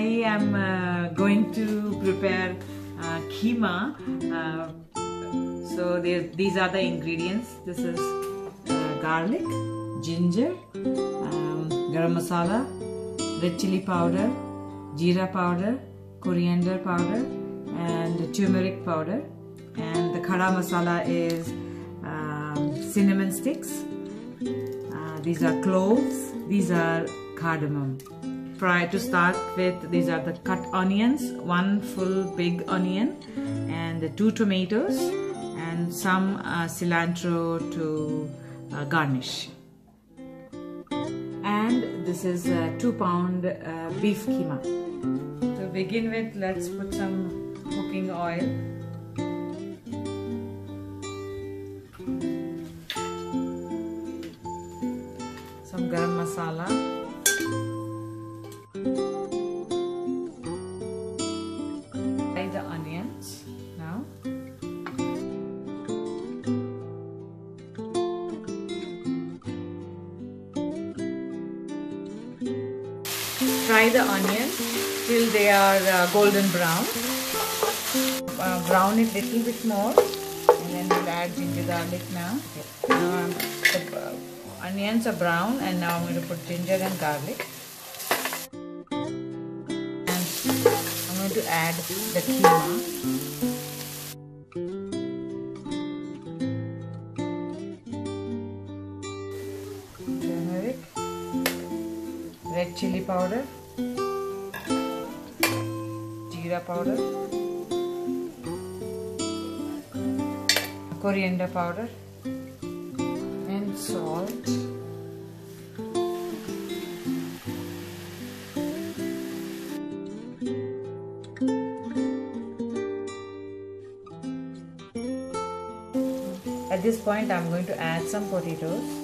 I am uh, going to prepare uh, keema. Uh, so these are the ingredients. This is uh, garlic, ginger, um, garam masala, red chili powder, jeera powder, coriander powder, and turmeric powder. And the khara masala is um, cinnamon sticks. Uh, these are cloves. These are cardamom. Try to start with these are the cut onions, one full big onion, and the two tomatoes, and some uh, cilantro to uh, garnish. And this is a two pound uh, beef keema. To begin with, let's put some cooking oil. Some garam masala. Fry the onions till they are uh, golden brown. Uh, brown it little bit more and then we'll add ginger garlic now. Now um, the uh, onions are brown and now I'm going to put ginger and garlic. And I'm going to add the keema. Red chili powder, jeera powder, coriander powder, and salt. At this point, I'm going to add some potatoes.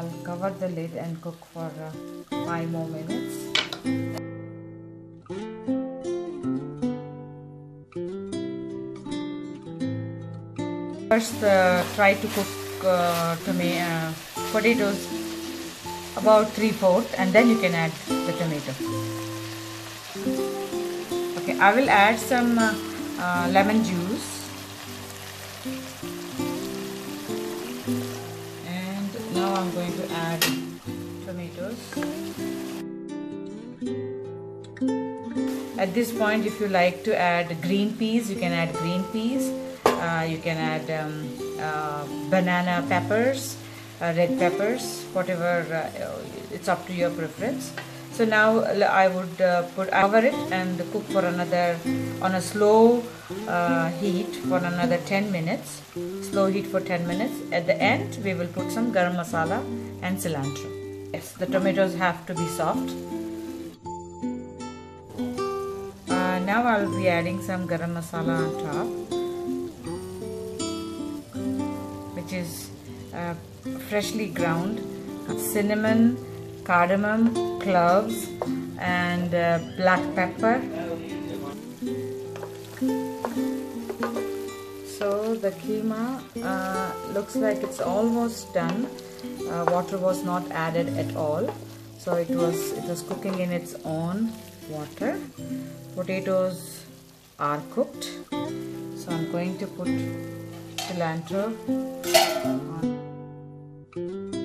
I'll cover the lid and cook for uh, 5 more minutes. First uh, try to cook uh, tomato, uh, potatoes about 3 4 and then you can add the tomato. Okay, I will add some uh, uh, lemon juice now I'm going to add tomatoes. At this point, if you like to add green peas, you can add green peas. Uh, you can add um, uh, banana peppers, uh, red peppers, whatever. Uh, it's up to your preference. So now I would uh, put cover it and cook for another on a slow uh, heat for another 10 minutes. Slow heat for 10 minutes. At the end, we will put some garam masala and cilantro. Yes, the tomatoes have to be soft. Uh, now I will be adding some garam masala on top, which is uh, freshly ground cinnamon, cardamom, cloves, and uh, black pepper. So the keema uh, looks like it's almost done. Uh, water was not added at all, so it was it was cooking in its own water. Potatoes are cooked, so I'm going to put cilantro on.